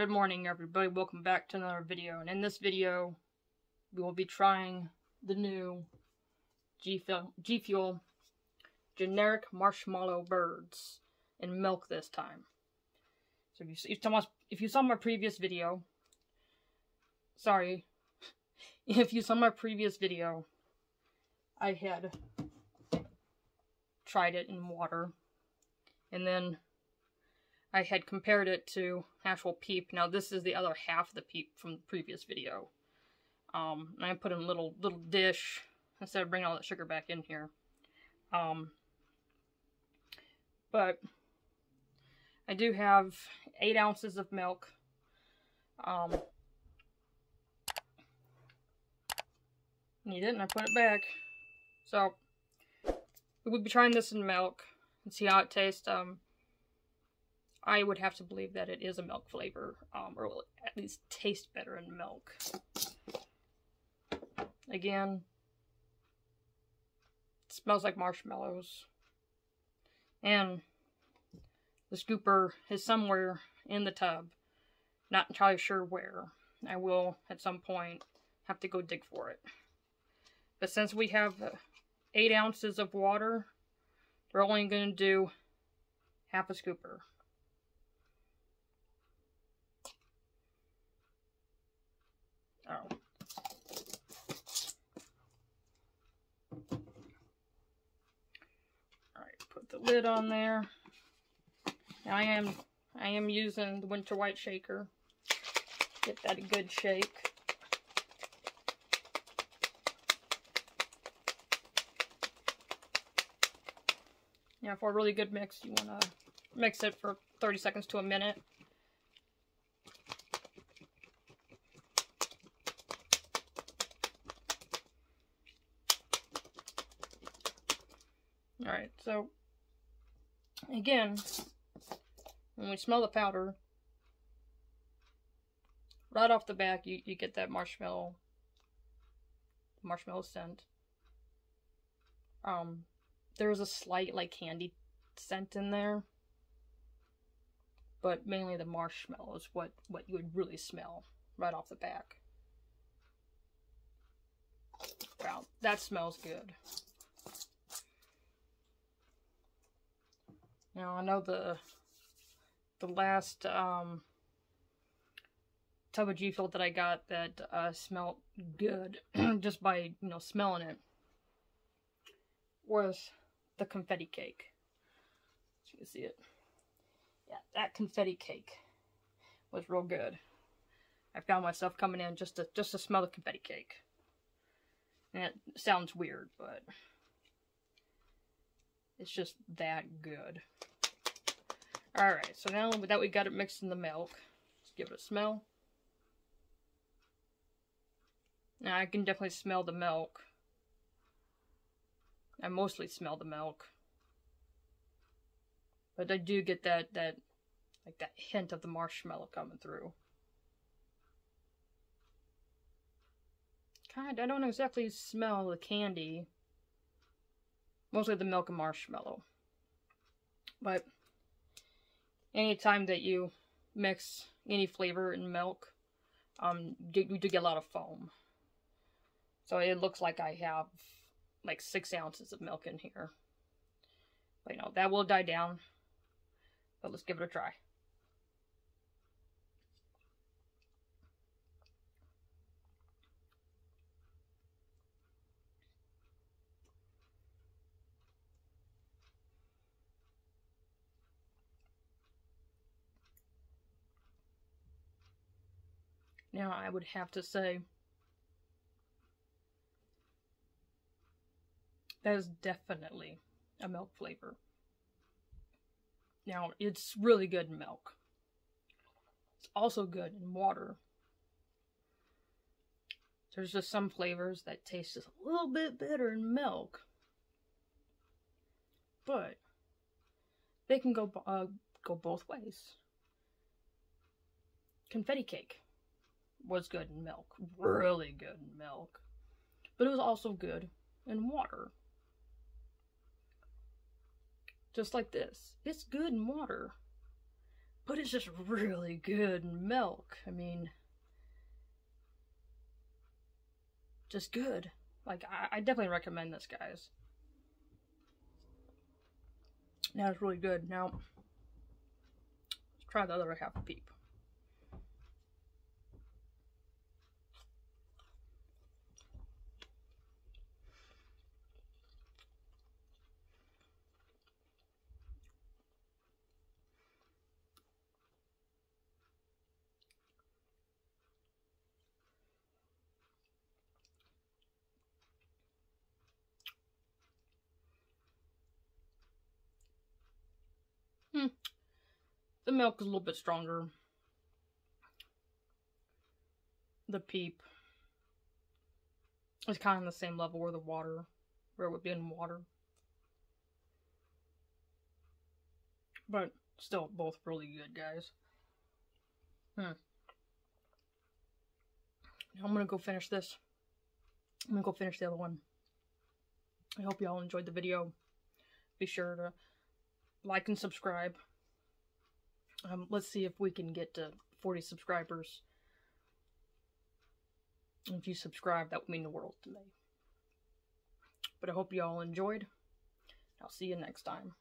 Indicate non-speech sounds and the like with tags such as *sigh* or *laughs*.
Good morning everybody, welcome back to another video, and in this video, we will be trying the new G Fuel, G Fuel generic marshmallow birds in milk this time. So if you, if you saw my previous video, sorry, *laughs* if you saw my previous video, I had tried it in water, and then I had compared it to actual peep. Now this is the other half of the peep from the previous video. Um, and I put in a little little dish instead of bringing all that sugar back in here. Um, but I do have eight ounces of milk. Um, need it, and I put it back. So we would be trying this in milk and see how it tastes. Um, I would have to believe that it is a milk flavor, um, or will at least taste better in milk. Again, smells like marshmallows. And the scooper is somewhere in the tub. Not entirely sure where. I will, at some point, have to go dig for it. But since we have 8 ounces of water, we're only going to do half a scooper. Alright, put the lid on there. Now I am I am using the Winter White Shaker. Get that a good shake. Now for a really good mix, you want to mix it for 30 seconds to a minute. Alright, so again, when we smell the powder, right off the back you, you get that marshmallow marshmallow scent. Um there's a slight like candy scent in there. But mainly the marshmallow is what, what you would really smell right off the back. Wow, that smells good. Now I know the the last um, tub of G Fuel that I got that uh, smelled good *clears throat* just by you know smelling it was the confetti cake. So you can see it. Yeah, that confetti cake was real good. I found myself coming in just to just to smell the confetti cake. And it sounds weird, but it's just that good. Alright, so now that we got it mixed in the milk, let's give it a smell. Now I can definitely smell the milk. I mostly smell the milk. But I do get that, that, like that hint of the marshmallow coming through. Kind I don't exactly smell the candy. Mostly the milk and marshmallow. But anytime that you mix any flavor in milk, um, you, you do get a lot of foam. So it looks like I have like six ounces of milk in here. But you know, that will die down. But let's give it a try. Now I would have to say that is definitely a milk flavor. Now, it's really good in milk. It's also good in water. There's just some flavors that taste just a little bit better in milk. But they can go uh, go both ways. Confetti cake was good in milk. Really good in milk. But it was also good in water. Just like this. It's good in water. But it's just really good in milk. I mean, just good. Like, I, I definitely recommend this, guys. Now it's really good. Now, let's try the other half of peep. Hmm. The milk is a little bit stronger. The peep is kind of the same level where the water, where it would be in water. But still, both really good, guys. Hmm. I'm gonna go finish this. I'm gonna go finish the other one. I hope y'all enjoyed the video. Be sure to like and subscribe. Um, let's see if we can get to 40 subscribers. If you subscribe, that would mean the world to me. But I hope you all enjoyed. I'll see you next time.